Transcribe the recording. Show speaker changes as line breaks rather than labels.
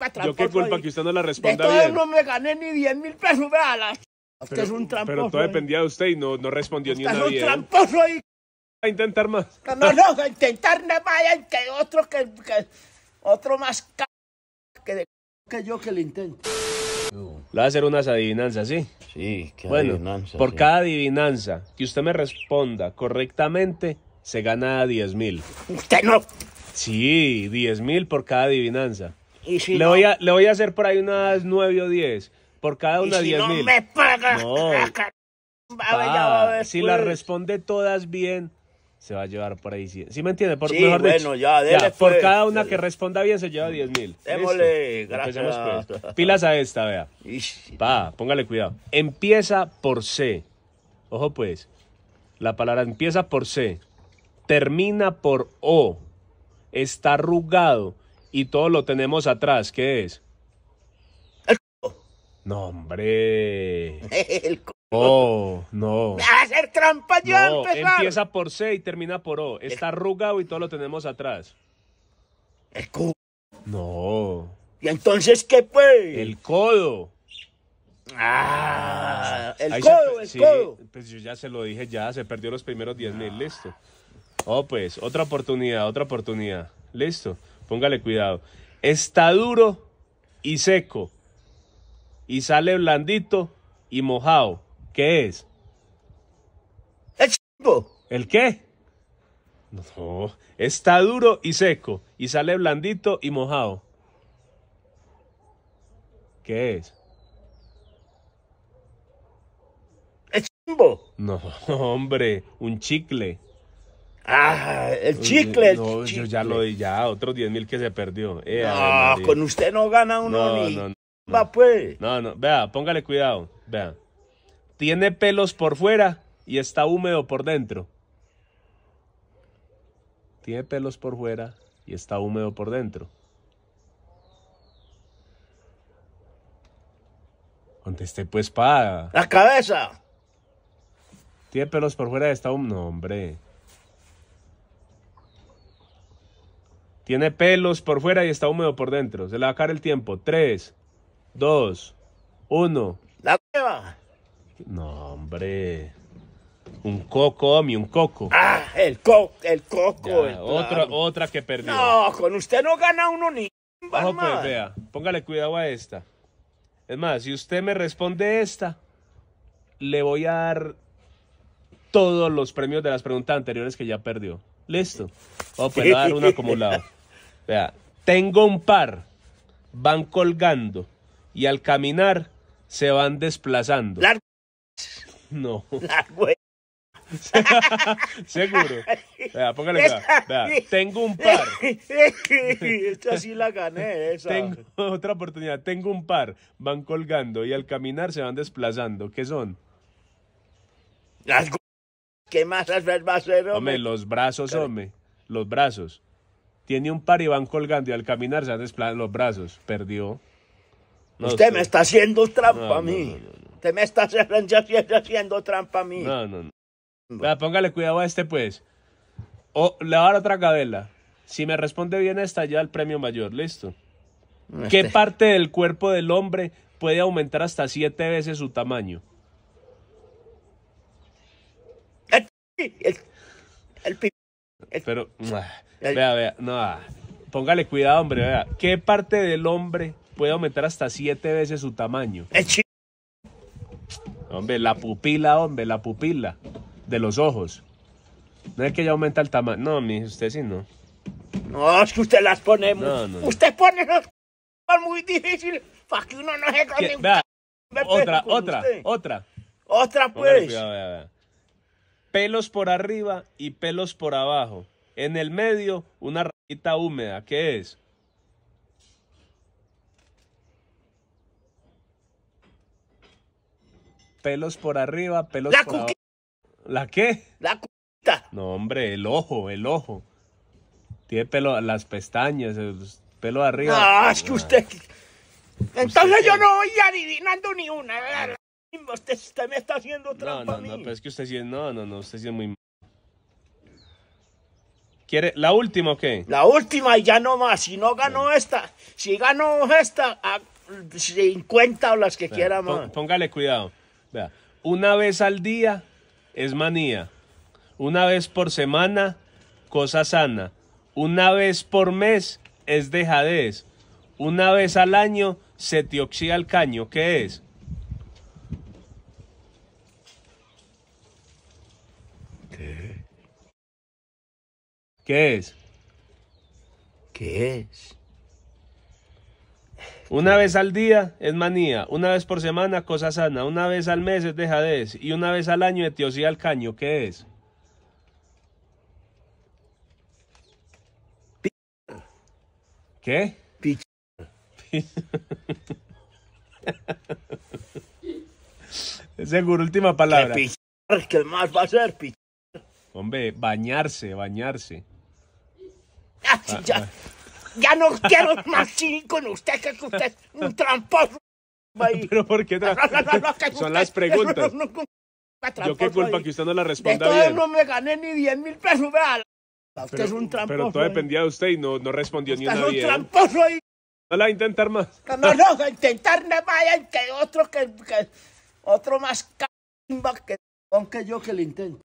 Yo
tramposo
qué culpa
ahí.
que usted no la
De
responda
todo
bien.
no me gané ni 10 mil pesos, vea la ch- Usted
Pero,
es un tramposo.
pero todo
ahí.
dependía de usted y no, no respondió ni
Usted es
una
un
bien.
tramposo ahí.
A intentar más.
No, no, no, a intentar no vayan que otro que, que otro más c... que, de- que yo que le intento.
Le voy a hacer unas adivinanzas, ¿sí?
Sí, qué
Bueno,
adivinanza,
por
sí.
cada adivinanza que usted me responda correctamente, se gana 10 mil.
Usted no.
Sí, 10 mil por cada adivinanza.
Y si
le,
no,
voy a, le voy a hacer por ahí unas 9 o 10. Por cada
y
una
si
10
no
mil.
me paga.
No.
la car- va a ver, ya va a
Pa,
ver,
si las responde todas bien, se va a llevar por ahí 100. ¿Sí me entiende? Por,
Sí,
mejor
bueno,
dicho,
ya, dele,
por
pues,
cada una que responda bien se lleva 10 mil.
Démosle,
Listo.
gracias.
Pues. Pilas a esta, vea. Pa, póngale cuidado. Empieza por C. Ojo pues. La palabra empieza por C. Termina por O. Está arrugado. Y todo lo tenemos atrás. ¿Qué es?
El
No, hombre.
el c-
Oh, no.
Me va a hacer trampa ya
No, empieza por C y termina por O. Está arrugado y todo lo tenemos atrás.
El c-
No.
¿Y entonces qué pues?
El codo.
Ah, el
Ahí
codo, el
sí,
codo.
Pues yo ya se lo dije, ya se perdió los primeros 10 mil, listo. Oh, pues, otra oportunidad, otra oportunidad. Listo, póngale cuidado. Está duro y seco. Y sale blandito y mojado. ¿Qué es?
El chimbo.
¿El qué? No, está duro y seco. Y sale blandito y mojado. ¿Qué es?
El chimbo.
No, hombre, un chicle.
Ah, el chicle, el
No,
chicle.
yo ya lo di, ya, otros 10 mil que se perdió. Eh, Ave
No, con usted no gana uno
No,
ni.
no, no.
Va pues.
No, no, vea, póngale cuidado, vea. Tiene pelos por fuera y está húmedo por dentro. Tiene pelos por fuera y está húmedo por dentro. Conteste pues, pa.
La cabeza.
Tiene pelos por fuera y está húmedo. No, hombre. Tiene pelos por fuera y está húmedo por dentro. Se le va a caer el tiempo. Tres, dos, uno.
La cueva.
No, hombre. Un coco, homie, un coco.
Ah, el co el coco.
Ya,
el
otra, otra que perdió.
No, con usted no gana uno ni.
Ojo, pues, vea. Póngale cuidado a esta. Es más, si usted me responde esta, le voy a dar todos los premios de las preguntas anteriores que ya perdió. ¿Listo? Ojo, pues le voy a dar un acumulado. Vea, tengo un par, van colgando y al caminar se van desplazando.
La,
No,
la güey.
seguro. Vea, póngale cuidado. Vea, tengo un par.
Esta sí la gané, esa.
Tengo otra oportunidad. Tengo un par. Van colgando y al caminar se van desplazando. ¿Qué son?
Las. ¿Qué más va a ser,
Hombre,
hombre?
los brazos, hombre. Los brazos. Tiene un par y van colgando y al caminar se van desplazando los brazos. Perdió. No,
usted me está haciendo trampa
No,
a mí.
no, no, no.
Usted me está haciendo, haciendo trampa a mí.
No, no, no. Vea, póngale cuidado a este, pues. O le va a dar otra gabela. Si me responde bien esta, ya el premio mayor. Listo. ¿Qué
Este-
parte del cuerpo del hombre puede aumentar hasta siete veces su tamaño?
El, el, el pi-
Pero, vea, vea, no, ah, póngale cuidado, hombre, vea. ¿Qué parte del hombre puede aumentar hasta siete veces su tamaño? Hombre, la pupila, hombre, la pupila de los ojos. No es que ya aumenta el tamaño. No, mi, usted sí no.
No, es que usted las pone.
No, no.
Usted pone cosas muy difíciles para que uno no se
Vea, otra, otra, otra.
Otra, pues.
cuidado, vea, vea. Pelos por arriba y pelos por abajo. En el medio, una rayita húmeda. ¿Qué es? Pelos por arriba, pelos
La
por abajo. ¿La qué?
La cuquita.
No, hombre, el ojo, el ojo. Tiene pelo, las pestañas, el pelo arriba.
No, es que usted... Entonces yo no voy adivinando ni una. Usted, usted me está haciendo
No,
trampa
no,
a mí.
no, pero es que usted sí es, no, no, no, usted sí es muy... ¿Quiere la última o qué?
La última y ya no más. Si no ganó esta, si ganó esta, a 50 o las que quiera
Pó-
más.
Póngale cuidado. Vea, una vez al día es manía. Una vez por semana, cosa sana. Una vez por mes es dejadez. Una vez al año se te oxida el caño. ¿Qué es? ¿Qué es?
¿Qué es?
Una vez al día es manía, una vez por semana cosa sana, una vez al mes es dejadez y una vez al año oxida el caño. ¿Qué es? ¿Qué?
Pich-
Seguro, última palabra.
¿Qué pichar? ¿Qué más va a ser? Pich-
Hombre, bañarse, bañarse.
Ah, sí, ya, ya no quiero más cine con usted, que usted es un tramposo.
Pero ¿por qué?
No, no, no,
Son
usted-
las preguntas. Yo qué culpa
ahí.
que usted no la responda bien.
no me gané ni 10 mil pesos, vea. Usted
Pero,
es un tramposo.
pero todo
ahí.
dependía de usted y no, no respondió ni
Usted es
una
un
bien.
tramposo ahí.
No la va a intentar más.
No, no, no, intentar no vayan que otro que, que otro más c*** que, que yo que le intento.